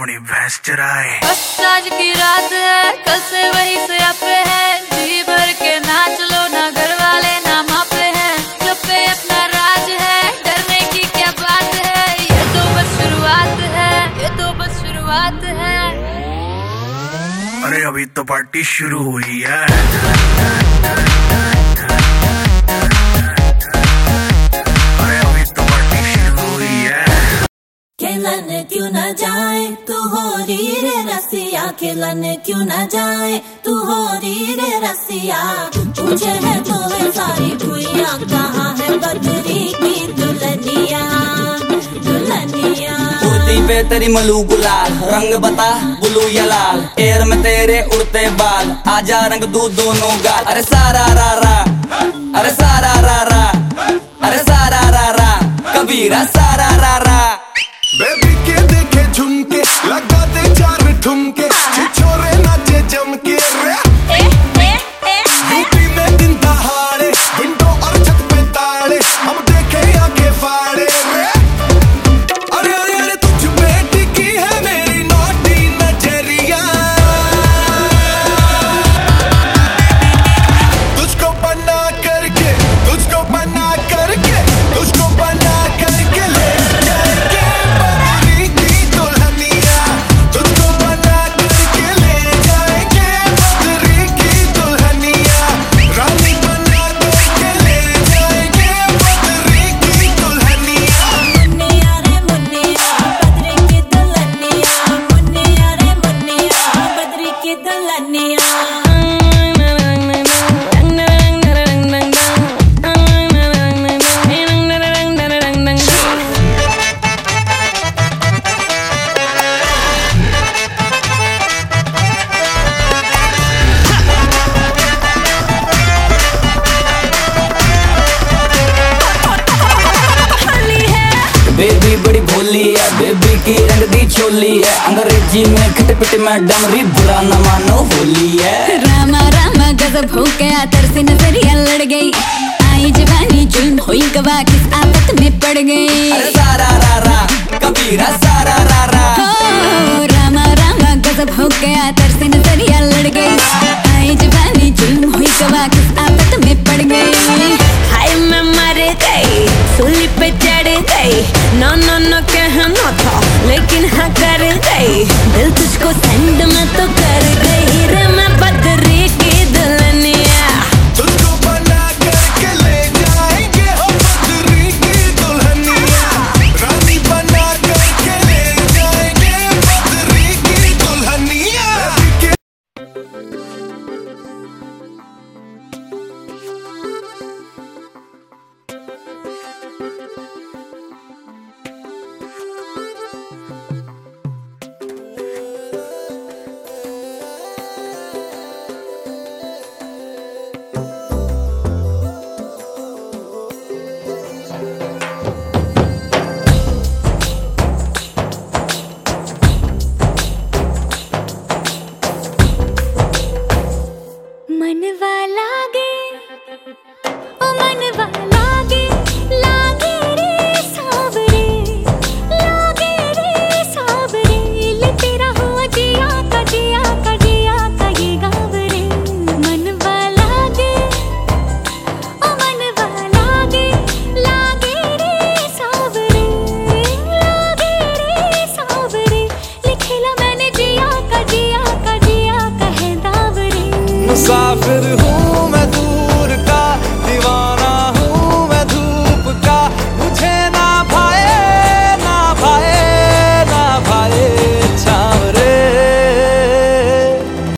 अपनी भैंस चराए बस आज की रात है कल से वही से अपे है। जी भर के नाच लो ना घर वाले ना मापे हैं। जो पे अपना राज है डरने की क्या बात है? ये तो बस शुरुआत है ये तो बस शुरुआत है। अरे अभी तो पार्टी शुरू हुई है। खेलन क्यों न जाए? तू हो री रे रसिया, खेलन क्यों न जाए? तू हो री रे रसिया, पूछे है तो वे सारी भुइया कहाँ है बदरी की दुल्हनिया? तेरी मलू गुलाल, रंग बता, ब्लू या लाल। एयर में तेरे उड़ते बाल, आजा रंग दू दोनों गाल। अरे सारा रा रा, अरे सारा रा रा, अरे सारा रा रा, कबीरा सारा रा रा। बेबी के देखे झुमके लगा दे चार ठुमके बेबी की रंग दी चोली है अंग्रेज़ी में खटपट मैडम डमरी बुरा न मानो होली है रामा रामा गजब हो गया तरसी नज़रिया लड़ गई आई जवानी जुल्म हुई गवा किस आदत में पड़ गई मुसाफिर हूँ।